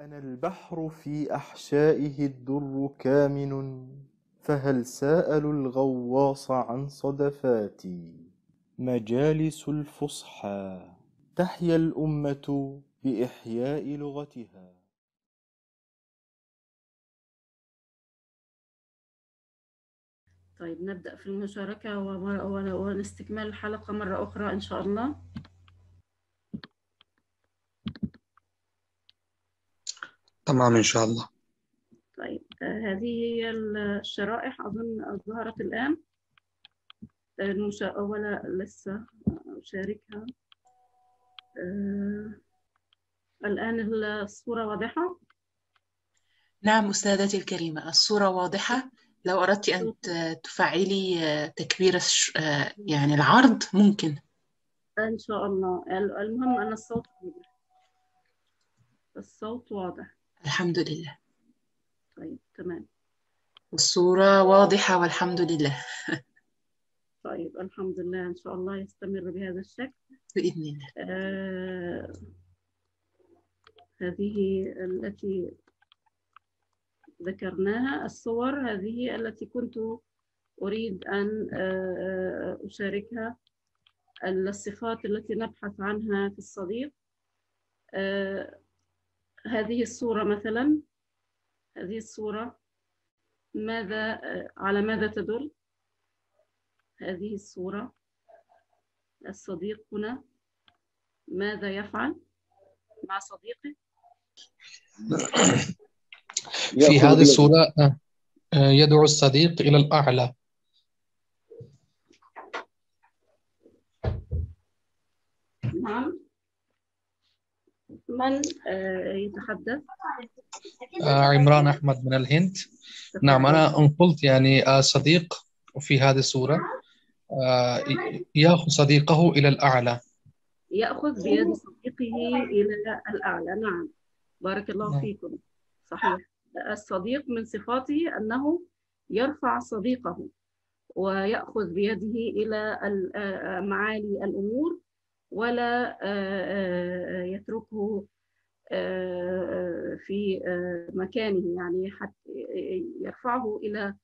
أنا البحر في أحشائه الدر كامن فهل ساءلوا الغواص عن صدفاتي؟ مجالس الفصحى تحيا الأمة بإحياء لغتها. طيب نبدأ في المشاركة ونستكمل الحلقة مرة أخرى إن شاء الله. تمام إن شاء الله. طيب آه، هذه هي الشرائح أظن ظهرت الآن. المشاولة لسه أشاركها. آه، الآن الصورة واضحة؟ نعم أستاذتي الكريمة الصورة واضحة. لو أردت أن تفعلي تكبير يعني العرض ممكن. إن شاء الله. المهم أن الصوت واضح. الصوت واضح. الحمد لله. طيب تمام. الصورة واضحة والحمد لله. طيب الحمد لله إن شاء الله يستمر بهذا الشكل. بإذن الله. آه هذه التي ذكرناها الصور هذه التي كنت أريد أن آه، أشاركها الصفات التي نبحث عنها في الصديق. آه، هذه الصورة مثلا هذه الصورة ماذا آه، على ماذا تدل؟ هذه الصورة الصديق هنا ماذا يفعل؟ مع صديقه؟ في هذه الصورة آه، آه، يدعو الصديق إلى الأعلى. نعم. من آه، يتحدث؟ عمران أحمد من الهند. نعم أنا قلت يعني الصديق في هذه الصورة يأخذ صديقه إلى الأعلى. يأخذ بيد صديقه إلى الأعلى. نعم بارك الله نعم. فيكم. صحيح. الصديق من صفاته أنه يرفع صديقه ويأخذ بيده إلى معالي الأمور. ولا يتركه في مكانه. يعني حتى يرفعه إلى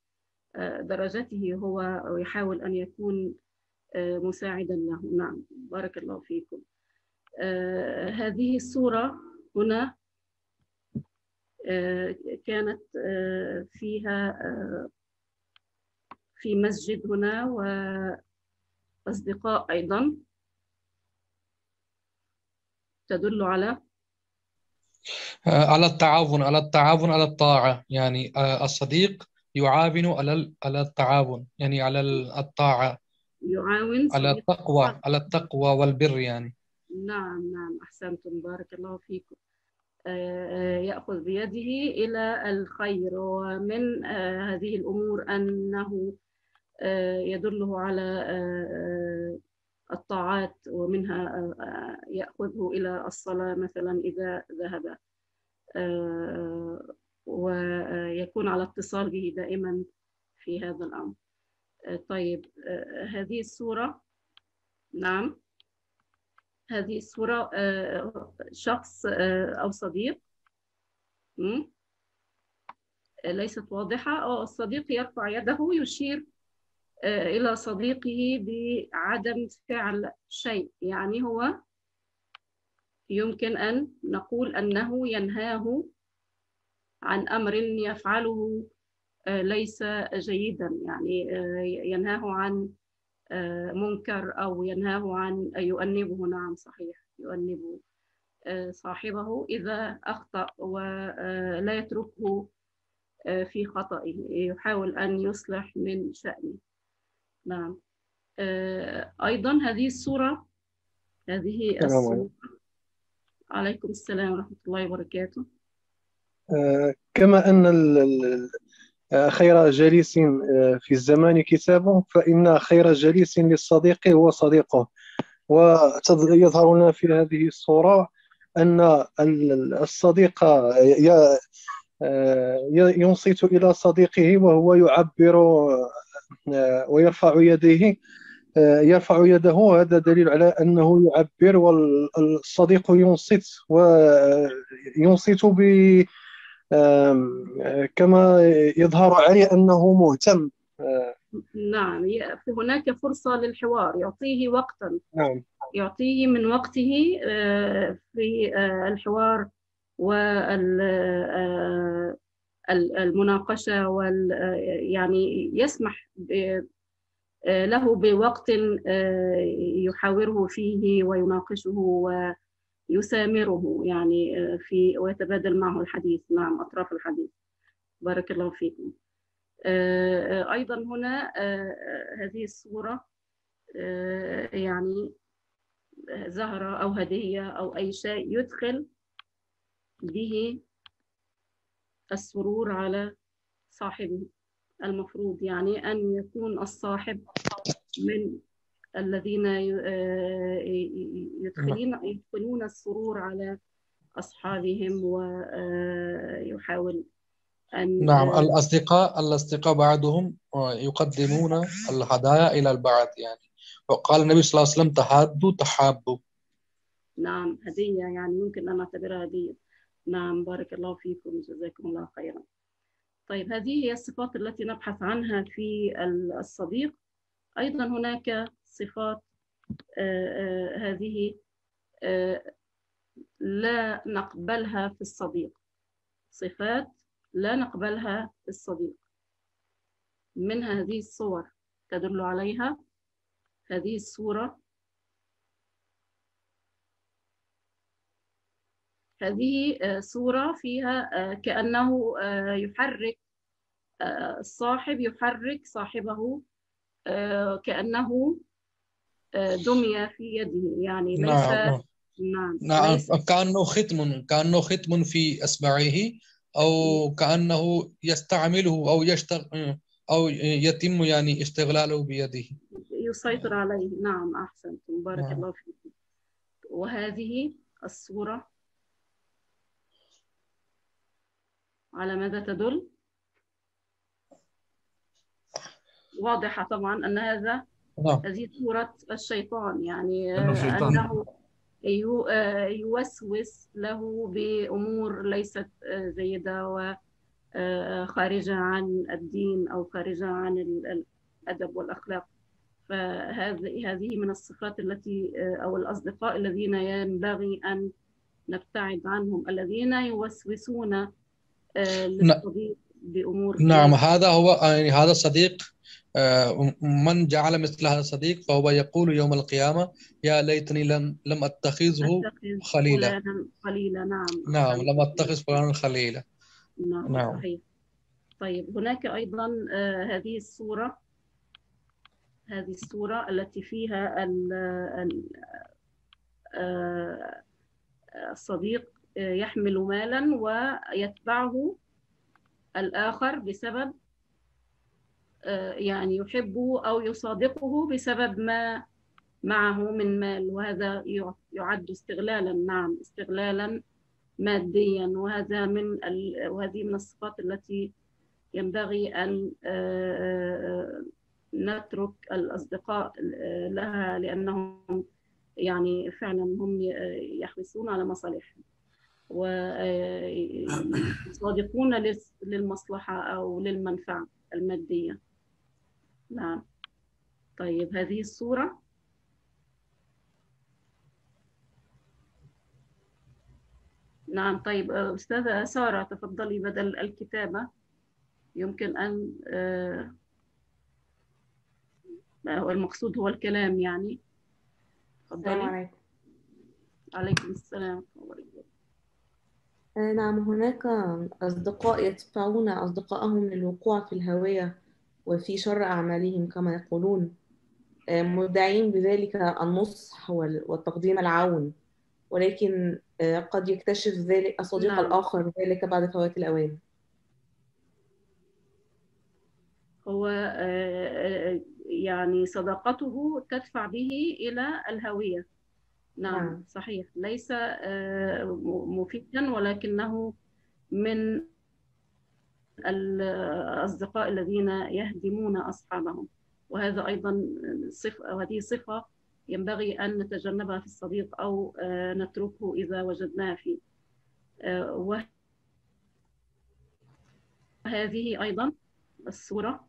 درجته هو ويحاول أن يكون مساعدا له. نعم. بارك الله فيكم. هذه الصورة هنا كانت فيها في مسجد هنا وأصدقاء أيضا. تدل على؟ على التعاون على التعاون على الطاعة. يعني الصديق يعاون على على التعاون. يعني على الطاعة. يعاون على التقوى على التقوى والبر يعني. نعم نعم. أحسنتم. بارك الله فيكم. يأخذ بيده إلى الخير. ومن هذه الأمور أنه يدله على الطاعات ومنها يأخذه إلى الصلاة مثلا إذا ذهب. ويكون على اتصال به دائما في هذا الأمر. طيب هذه الصورة نعم. هذه الصورة شخص أو صديق ليست واضحة. الصديق يرفع يده يشير إلى صديقه بعدم فعل شيء. يعني هو يمكن أن نقول أنه ينهاه عن أمر يفعله ليس جيدا. يعني ينهاه عن منكر أو ينهاه عن يؤنبه. نعم صحيح يؤنب صاحبه إذا أخطأ ولا يتركه في خطئه. يحاول أن يصلح من شأنه. نعم. أيضا هذه الصورة هذه الصورة. عليكم. السلام ورحمة الله وبركاته. كما أن خير جليس في الزمان كتابه فإن خير جليس للصديق هو صديقه. ويظهر لنا في هذه الصورة أن الصديق ينصت إلى صديقه وهو يعبر ويرفع يديه آه، يرفع يده. هذا دليل على أنه يعبر والصديق ينصت وينصت ب آه، كما يظهر عليه أنه مهتم. آه، نعم هناك فرصة للحوار يعطيه وقتا. نعم. يعطيه من وقته آه، في آه، الحوار والمناقشة وال يعني يسمح له بوقت آه، يحاوره فيه ويناقشه ويسامره يعني آه، في ويتبادل معه الحديث. نعم أطراف الحديث. بارك الله فيكم. آه، أيضا هنا هذه الصورة آه، يعني زهرة أو هدية أو أي شيء يدخل به السرور على صاحبه المفروض يعني أن يكون الصاحب من الذين آه، يدخلون يدخلون السرور على أصحابهم ويحاول أن نعم الأصدقاء الأصدقاء بعضهم يقدمون الهدايا إلى البعض يعني. وقال النبي صلى الله عليه وسلم تحادوا تحابوا. نعم هدية يعني يمكن أن نعتبرها هدية. نعم بارك الله فيكم جزاكم الله خيرا. طيب هذه هي الصفات التي نبحث عنها في الصديق. أيضا هناك صفات آه، آه، هذه آه، لا نقبلها في الصديق. صفات لا نقبلها في الصديق. منها هذه الصور تدل عليها. هذه الصورة هذه آه، صورة فيها آه، كأنه آه، يحرك الصاحب يحرك صاحبه كأنه دمية في يده. يعني ليس نعم. نعم نعم ليس كأنه ختم كأنه ختم في إصبعه أو كأنه يستعمله أو يشتغل أو يتم يعني استغلاله بيده. يسيطر عليه. نعم أحسنتم. بارك نعم. الله فيكم. وهذه الصورة على ماذا تدل؟ واضحة طبعا أن هذا نعم. هذه صورة الشيطان يعني أنه آه، آه، يوسوس له بأمور ليست آه، جيدة وخارجة عن الدين أو خارجة عن ال- الأدب والأخلاق. فهذه هذه من الصفات التي آه، أو الأصدقاء الذين ينبغي أن نبتعد عنهم الذين يوسوسون آه، للصديق بأمور نعم هذا هو يعني هذا الصديق آه، من جعل مثل هذا الصديق فهو يقول يوم القيامة يا ليتني لم لم أتخذه أتخذ خليلا. خليلا نعم. نعم لم أتخذ فلانا خليلا. نعم نعم. صحيح. طيب هناك أيضا آه، هذه الصورة هذه الصورة التي فيها ال- ال- آه، الصديق آه، يحمل مالا ويتبعه الآخر بسبب آه، يعني يحبه أو يصادقه بسبب ما معه من مال وهذا يع- يعد استغلالا نعم استغلالا ماديا. وهذا من ال... وهذه من الصفات التي ينبغي أن آه، نترك الأصدقاء آه، لها لأنهم يعني فعلا هم يحرصون على مصالحهم. ويصادقون للمصلحة أو للمنفعة المادية. نعم. طيب هذه الصورة. نعم طيب آه، أستاذة سارة تفضلي بدل الكتابة. يمكن أن آه، آه، المقصود هو الكلام يعني. السلام تفضلي عليكم. عليكم السلام. آه، نعم هناك أصدقاء يدفعون أصدقائهم للوقوع في الهوية وفي شر أعمالهم كما يقولون. آه، مدعين بذلك النصح وال- والتقديم العون. ولكن آه، قد يكتشف ذلك الصديق نعم. الآخر ذلك بعد فوات الأوان. هو آه، يعني صداقته تدفع به إلى الهوية. نعم نعم. صحيح. ليس آه، مفيدا ولكنه من الأصدقاء الذين يهدمون أصحابهم. وهذا أيضا صفة أو هذه صفة ينبغي أن نتجنبها في الصديق أو آه، نتركه إذا وجدناه فيه. آه، وهذه أيضا الصورة.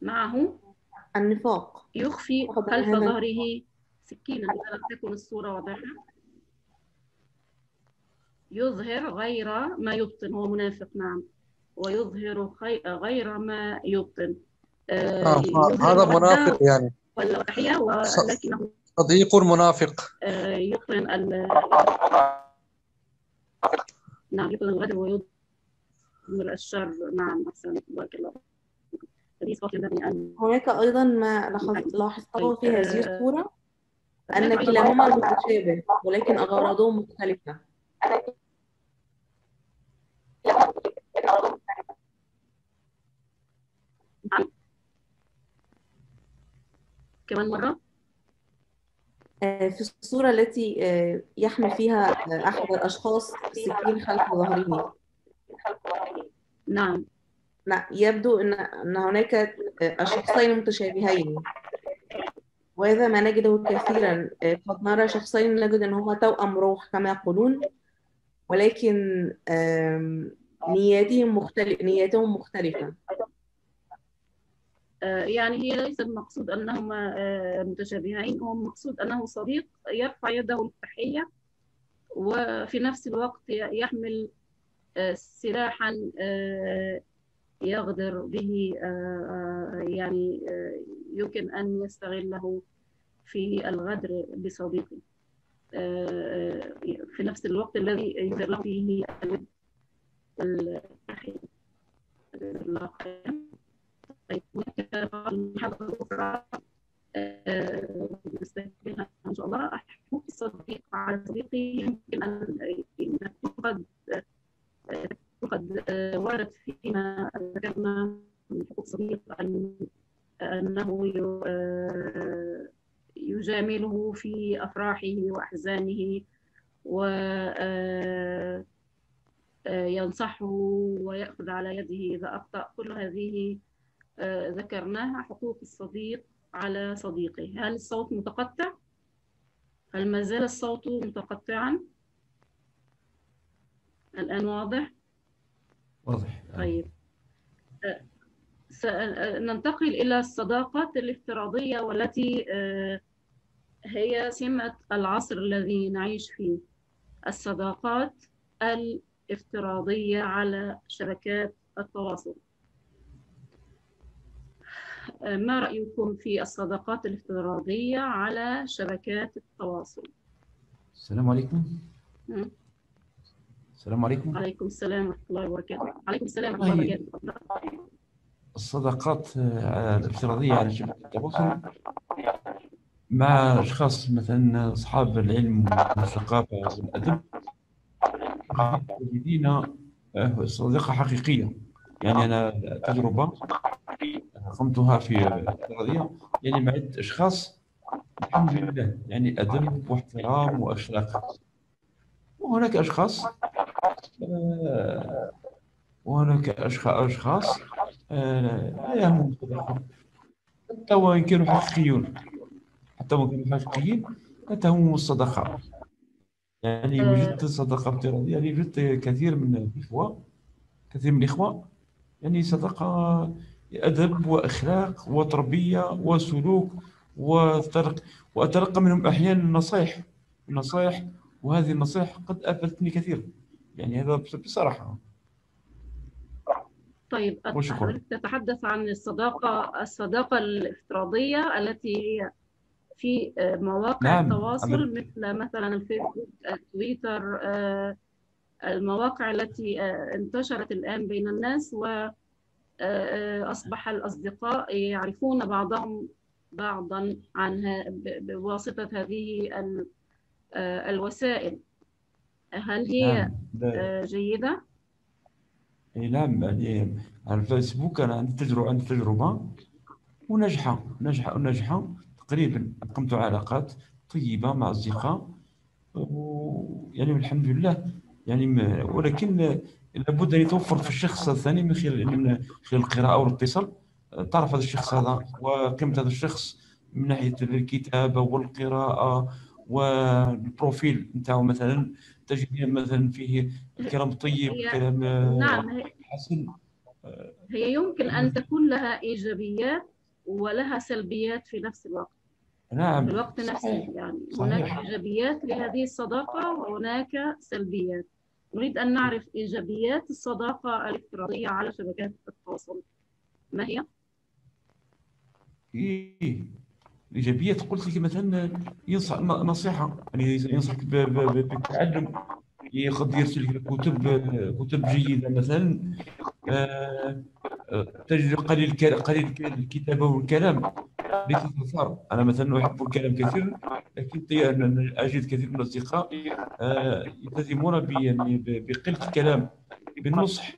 معه. النفاق. يخفي خلف ظهره سكينا إذا لم تكن الصورة واضحة. يظهر غير ما يبطن. هو منافق نعم. ويظهر غير ما يبطن. آه، آه، هذا منافق يعني. والتحية ص- ولكنه صديق منافق. آه، يبطن ال نعم يبطن الغدر ويظهر الشر. نعم أحسن. بارك الله هذه صفات ينبغي أن هناك أيضا ما لاحظ- لاحظته في هذه طيب، الصورة أن كلاهما متشابه ولكن أغراضهم مختلفة. كمان مرة. آه، في الصورة التي آه، يحمل فيها آه، أحد الأشخاص سكين خلف ظهره. نعم. يبدو أن أن هناك شخصين متشابهين. وهذا ما نجده كثيرا. قد نرى شخصين نجد أن هما توأم روح كما يقولون ولكن نياتهم مختلف نياتهم مختلفة. آه، يعني هي ليس المقصود أنهما آه، متشابهين. هو المقصود أنه صديق يرفع يده للتحية وفي نفس الوقت يحمل آه، سلاحا يغدر به آه، آه، يعني آه، يمكن أن يستغله في الغدر بصديقه. في نفس الوقت الذي يظهر له فيه الود هناك بعض آه، نستكملها إن شاء الله حقوق الصديق على صديقه يمكن أن أن آه، ورد فيما ذكرنا من حقوق الصديق أن أنه آه، يجامله في أفراحه وأحزانه و آه، آه، ويأخذ على يده إذا أخطأ كل هذه ذكرناها حقوق الصديق على صديقه هل الصوت متقطع؟ هل ما زال الصوت متقطعا؟ الآن واضح؟ واضح. طيب. آه، س- آه، إلى الصداقات الافتراضية والتي آه، هي سمة العصر الذي نعيش فيه. الصداقات الافتراضية على شبكات التواصل. آه، ما رأيكم في الصداقات الافتراضية على شبكات التواصل؟ السلام عليكم. السلام عليكم. عليكم السلام ورحمة الله وبركاته. عليكم السلام ورحمة الله والله وبركاته. الصداقات آه، الافتراضية على شبكة التواصل مع أشخاص مثلا أصحاب العلم والثقافة والأدب يجدين آه، صداقة حقيقية. يعني أنا تجربة قمتها في الافتراضية. يعني مع عدة أشخاص الحمد لله يعني أدب واحترام وأخلاق. وهناك أشخاص آه، وهناك أشخ- أشخاص آه، لا يهمهم حتى وإن كانوا حقيقيون. حتى وإن كانوا حقيقيين لا تهمهم الصداقة يعني آه. وجدت صداقة افتراضية يعني وجدت كثير من الإخوة كثير من الإخوة يعني صداقة أدب وأخلاق وتربية وسلوك وترق وأتلقى منهم أحيانا نصائح نصائح وهذه النصائح قد أفلتني كثيرا يعني هذا بص- بصراحة طيب. حضرتك تتحدث عن الصداقة الصداقة الافتراضية التي هي في آه، مواقع نعم، التواصل مثل مثلا الفيسبوك التويتر آه، المواقع التي آه، انتشرت الآن بين الناس وأصبح الأصدقاء يعرفون بعضهم بعضا عنها ب- بواسطة هذه ال- الوسائل هل هي نعم آه، جيدة؟ إي نعم يعني الفيسبوك أنا عندي تجربة عندي تجربة وناجحة ناجحة وناجحه تقريبا قمت علاقات طيبة مع أصدقاء ويعني الحمد لله يعني ما ولكن لابد أن يتوفر في الشخص الثاني من خلال من خلال القراءة والاتصال. تعرف هذا الشخص هذا وقيمة هذا الشخص من ناحية الكتابة والقراءة والبروفيل نتاعو مثلا. تجد مثلا فيه كلام طيب كلام نعم حسن. هي يمكن أن تكون لها إيجابيات ولها سلبيات في نفس الوقت. نعم في الوقت نفسه يعني صحيح. هناك إيجابيات لهذه الصداقة وهناك سلبيات. نريد أن نعرف إيجابيات الصداقة الافتراضية على شبكات التواصل. ما هي؟ إيه. الإيجابيات قلت لك مثلا ينصح ن- نصيحة يعني ينصحك بالتعلم يقد يرسل لك كتب كتب جيدة مثلا آه، تجد قليل قليل الكتابة والكلام باختصار أنا مثلا أحب الكلام كثيرا لكن أجد كثير من الأصدقاء آه، يلتزمون يعني بقلة الكلام بالنصح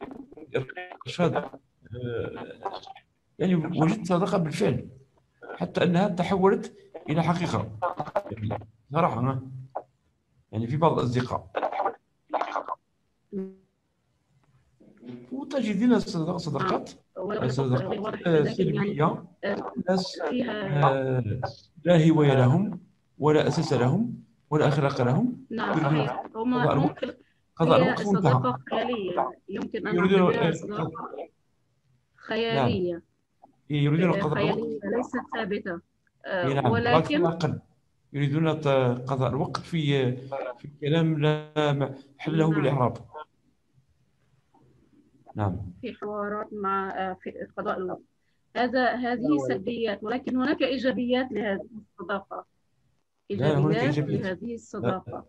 الإرشاد آه، يعني وجدت صداقة بالفعل. حتى إنها تحولت إلى حقيقة. صراحة يعني في بعض الأصدقاء. وتجدين صداق- صداقات. صداقات آه، يعني سلبيه آه، ناس آه، لا هوايه لهم ولا أساس لهم ولا أخلاق لهم. نعم صحيح. هما ممكن قضاء الوقت وانتهى صداقة خيالية. يمكن يريدون نعتبرها آه، صداقة خيالية. يريدون آه، قضاء الوقت ليست ثابتة. آه، نعم ولكن يريدون قضاء الوقت في في كلام لا حله نعم. بالإعراب. نعم. في حوارات مع آه، في قضاء الوقت هذا هذه سلبيات ولكن هناك إيجابيات لهذه إيجابيات إيجابيات. لهذه الصداقة.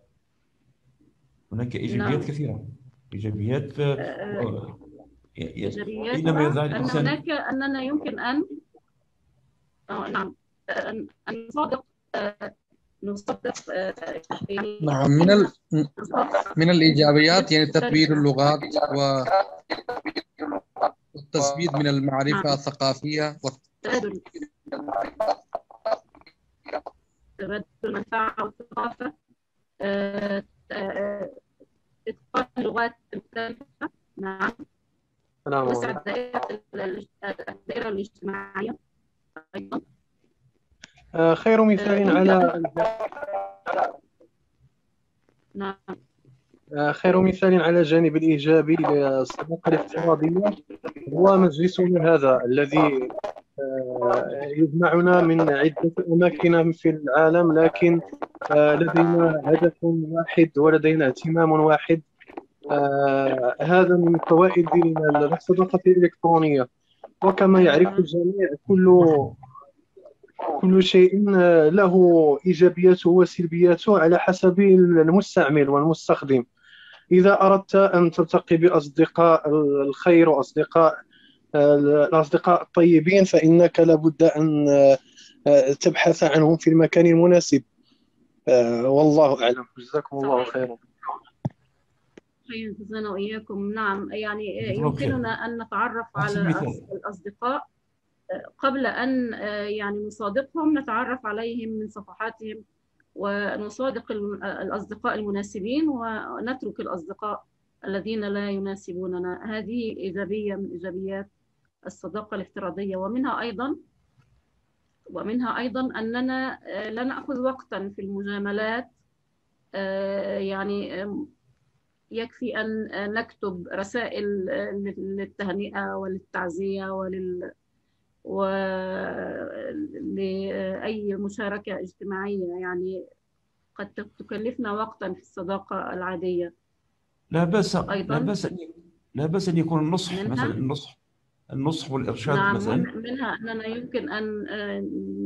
هناك إيجابيات نعم. كثيرة. إيجابيات حينما هناك أننا يمكن أن آه، نعم نصادق نصدق آه، يعني نعم من ال... من الإيجابيات يعني تطوير اللغات و والتزويد من المعرفة نعم. الثقافية تبادل. تبادل المنفعة والثقافة آه، آه، إتقان اللغات المختلفة. نعم. وسع الدائرة الاجتماعية. أيضا آه، خير مثال على نعم. آه، خير مثال على الجانب الإيجابي للصداقة الافتراضية هو مجلسنا هذا الذي آه، يجمعنا من عدة أماكن في العالم لكن آه، لدينا هدف واحد ولدينا اهتمام واحد. آه، هذا من فوائد الصداقة الإلكترونية. وكما يعرف الجميع كل كل شيء له إيجابياته وسلبياته على حسب المستعمل والمستخدم. إذا أردت أن تلتقي بأصدقاء الخير وأصدقاء الأصدقاء الطيبين فإنك لابد أن تبحث عنهم في المكان المناسب. والله أعلم. جزاكم الله خيرا. خير جزانا وإياكم. نعم يعني. يمكننا أن نتعرف على الأصدقاء. قبل أن يعني نصادقهم نتعرف عليهم من صفحاتهم ونصادق الأصدقاء المناسبين ونترك الأصدقاء الذين لا يناسبوننا. هذه إيجابية من إيجابيات الصداقة الافتراضية. ومنها أيضا ومنها أيضا أننا آه، لا نأخذ وقتا في المجاملات. آه، يعني يكفي أن نكتب رسائل للتهنئة وللتعزية ولل ولأي مشاركة اجتماعية. يعني قد تكلفنا وقتا في الصداقة العادية. لا بأس أيضاً. لا بأس أن لا بأس أن يكون النصح منها؟ مثلا النصح النصح والإرشاد نعم مثلا. من- منها. أننا يمكن أن آه،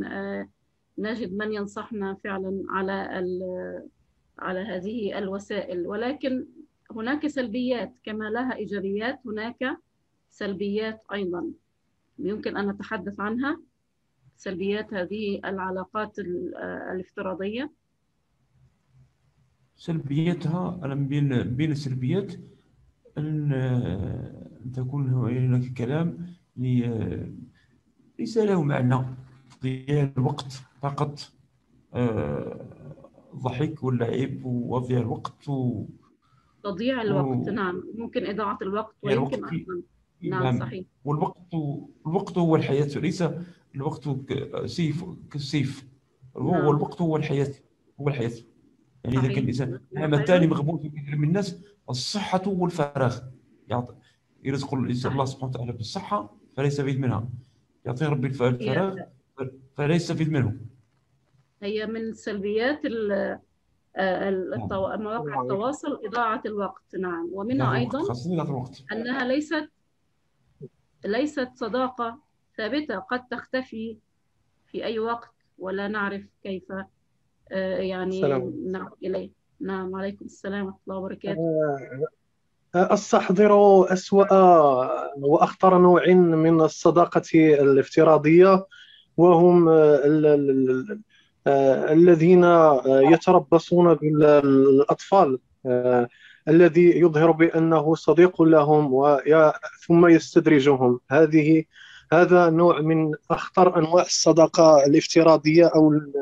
آه، نجد من ينصحنا فعلا على ال- على هذه الوسائل. ولكن هناك سلبيات كما لها إيجابيات هناك سلبيات أيضا. يمكن أن نتحدث عنها. سلبيات هذه العلاقات ال- الافتراضية. سلبياتها أنا بين بين السلبيات؟ أن تكون هناك كلام لي- ليس له معنى. ضياع الوقت فقط آه، ضحك واللعب وضياع الوقت و- تضييع الوقت. و- نعم ممكن إضاعة الوقت يعني ويمكن أيضا. في- نعم نعم صحيح. والوقت الوقت هو الحياة ليس الوقت ك- سيف كالسيف. هو نعم. الوقت هو الحياة هو الحياة. يعني إذا. كان الإنسان نعم. نعم الثاني مغبون في كثير من الناس الصحة والفراغ يعطي يرزق الإنسان الله سبحانه وتعالى بالصحة فلا يستفيد منها. يعطيه ربي الف- الفراغ فلا يستفيد منه. هي من سلبيات مواقع التواصل إضاعة الوقت. نعم. ومنها الوقت، أيضا أنها ليست ليست صداقة ثابتة. قد تختفي في أي وقت ولا نعرف كيف آه، يعني. نعود إليه. نعم عليكم السلام ورحمة الله وبركاته. أستحضر أسوأ وأخطر نوع من الصداقة الافتراضية وهم آه، الذين يتربصون بالأطفال آه، الذي يظهر بأنه صديق لهم ثم يستدرجهم هذه هذا نوع من أخطر أنواع الصداقة الافتراضية أو ال-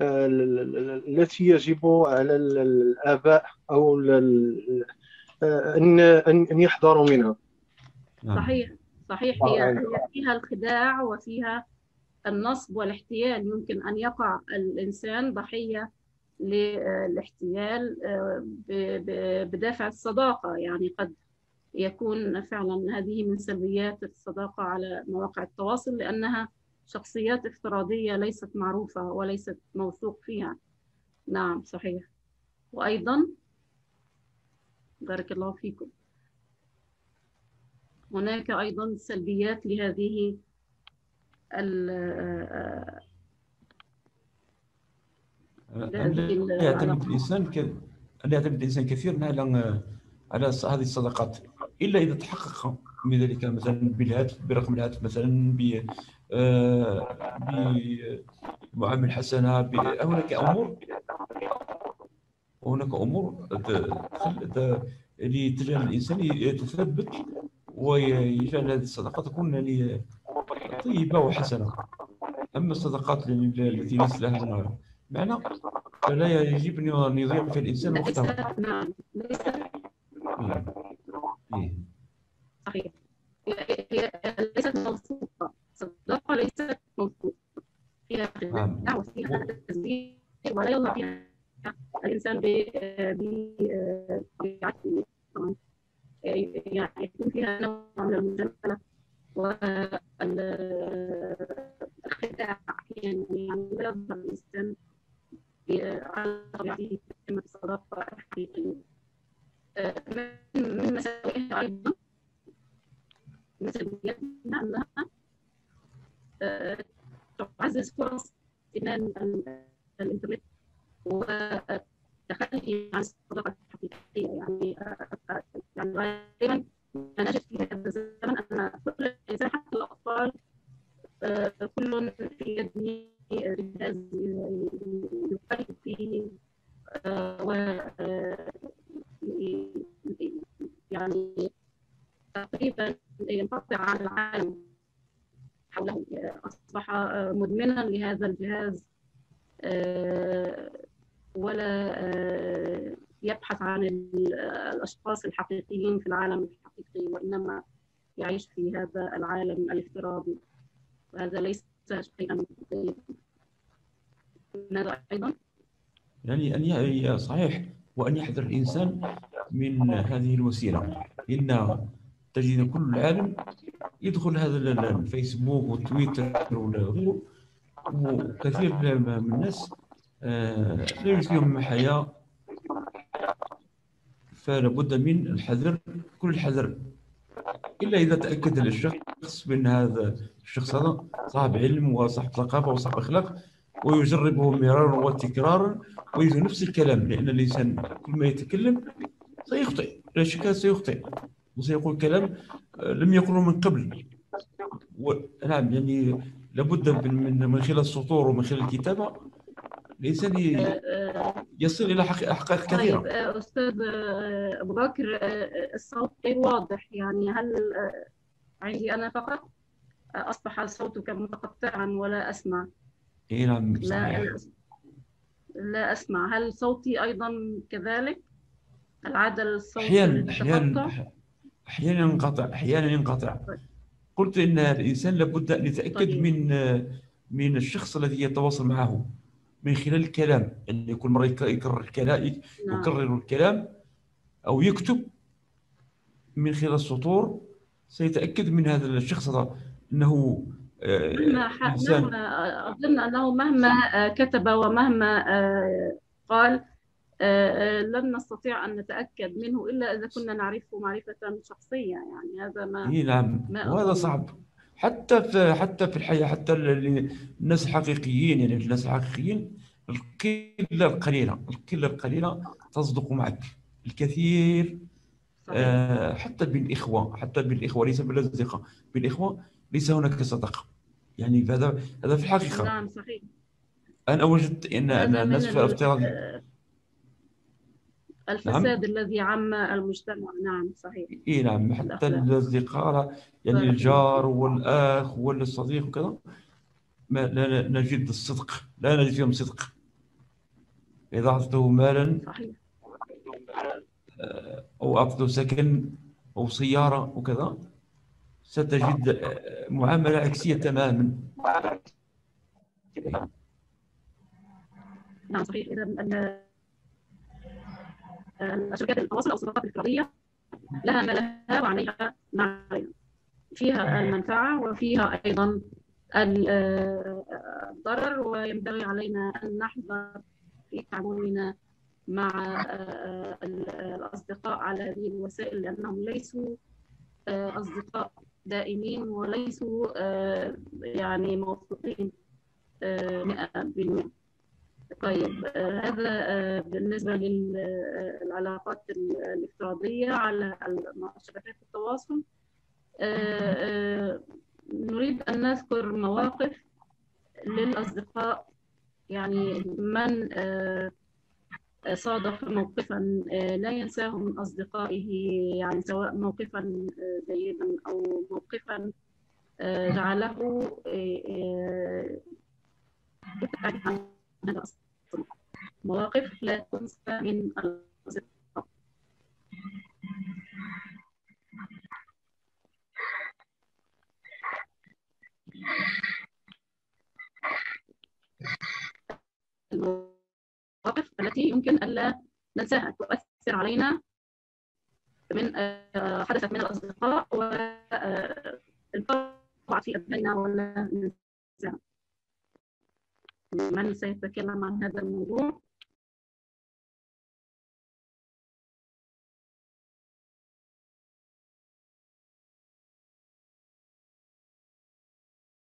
ال- ال- ال- التي يجب على ال- الآباء أو ال- ال- أن أن أن يحذروا منها نعم. صحيح صحيح. هي فيها الخداع وفيها النصب والاحتيال يمكن أن يقع الإنسان ضحية للاحتيال آه، بدافع الصداقة. يعني قد يكون فعلا هذه من سلبيات الصداقة على مواقع التواصل لأنها شخصيات افتراضية ليست معروفة وليست موثوق فيها. نعم صحيح. وأيضا بارك الله فيكم هناك أيضا سلبيات لهذه ال- أن يعتمد الإنسان ك... أن يعتمد الإنسان كثيرا على على هذه الصداقات إلا إذا تحقق من ذلك مثلا بالهاتف برقم الهاتف مثلا ب آه، بمعامل حسنة ب... هناك أمور هناك أمور ت- ت- اللي تجعل الإنسان يتثبت ويجعل هذه الصداقات تكون يعني طيبة وحسنة. أما الصداقات اللي- التي ليس لها معنى فلا يجب أن يضيع في الإنسان وقته نعم ليست إيه. إيه. صحيح. هي ليست موثوقة. صداقة ليست فيها نعم. خداع وفيها تزوير ولا يوضع فيها الإنسان ب ب والخداع أحيانا يعني يظهر الإنسان ب- على طبيعته قمة الصداقة الحقيقية آه، من مساوئها سلبياتها أنها آه، تعزز فرص امتنان ال- الإنترنت وتخلي عن الصداقة الحقيقية يعني آه، آه، يعني غالبا ما نجد في هذا جهاز يقلب فيه و يعني تقريبا ينقطع عن العالم حوله أصبح مدمنا لهذا الجهاز ولا يبحث عن ال- الأشخاص الحقيقيين في العالم الحقيقي وإنما يعيش في هذا العالم الافتراضي. وهذا ليس شيئا أيضا؟ يعني ي- صحيح وأن يحذر الإنسان من هذه الوسيلة إن تجد كل العالم يدخل هذا ال- ال- الفيسبوك والتويتر وغيره وكثير من الناس آه، لا يوجد فيهم حياة فلا بد من الحذر كل الحذر إلا إذا تأكد الشخص بأن هذا الشخص هذا صاحب علم وصاحب ثقافة وصاحب أخلاق ويجربه مرارا وتكرارا ويجد نفس الكلام لأن الإنسان كل ما يتكلم سيخطئ لا شك سيخطئ وسيقول كلام آه، لم يقله من قبل. و... نعم يعني لابد من من خلال السطور ومن خلال الكتابة الإنسان ي- آه، يصل إلى حق- حقائق طيب كثيرة. آه، أستاذ آه، أبو بكر آه، الصوت غير واضح يعني هل آه، عندي أنا فقط؟ آه، أصبح صوتك متقطعا ولا أسمع. إي نعم لا لا أسمع. هل صوتي أيضا كذلك؟ العدل الصوتي أحيانا أحيانا للتقطع؟ أحيانا ينقطع أحيانا ينقطع. قلت إن الإنسان لابد أن يتأكد طيب. من من الشخص الذي يتواصل معه من خلال الكلام. يعني كل مرة يك- يكرر الكلام نعم. يكرر الكلام أو يكتب من خلال السطور. سيتأكد من هذا الشخص. هذا إنه آه، مهما إنسان. مهما أظن أنه مهما آه، كتب ومهما آه، قال آه، آه، لن نستطيع أن نتأكد منه إلا إذا كنا نعرفه معرفة شخصية يعني هذا ما إي نعم. ما وهذا صعب. حتى في حتى في الحياة حتى ال- الناس الحقيقيين يعني الناس الحقيقيين القلة القليلة القلة القليلة تصدق معك. الكثير صحيح. آه، حتى بالإخوة حتى بالإخوة ليس بالأصدقاء. بالإخوة ليس هناك صداقة يعني هذا هذا في الحقيقة. نعم صحيح. أنا وجدت من الناس في ال- افتراض آه، الفساد الذي عم المجتمع. نعم صحيح. إي نعم. حتى الأخلاق. الأصدقاء يعني بارك الجار والأخ والصديق وكذا ما لا نجد الصدق. لا نجد فيهم صدق. إذا أعطيته مالا صحيح. أو أعطيته سكن أو سيارة وكذا ستجد آه، معاملة عكسية تماما. نعم صحيح. إذا ال- الشركات التواصل أو الصداقات الافتراضية لها ما لها وعليها ما عليها فيها المنفعة وفيها أيضا ال- الضرر وينبغي علينا أن نحذر في تعاملنا مع ال- الأصدقاء على هذه الوسائل لأنهم ليسوا أصدقاء دائمين وليسوا آه، يعني موثوقين آه، 100% طيب آه، هذا آه، بالنسبة للعلاقات الافتراضية على شبكات التواصل. آه، آه، نريد أن نذكر مواقف للأصدقاء يعني من آه، صادف موقفا آه، لا ينساه من أصدقائه يعني سواء موقفا آه، جيدا أو موقفا آه، جعله آه، آه، يبتعد عن. مواقف لا تنسى من الأصدقاء المواقف التي يمكن ألا ننساها. تؤثر علينا من آه، حدثت من الأصدقاء والطبع في أذهاننا ولا ننساها. من سيتكلم عن هذا الموضوع.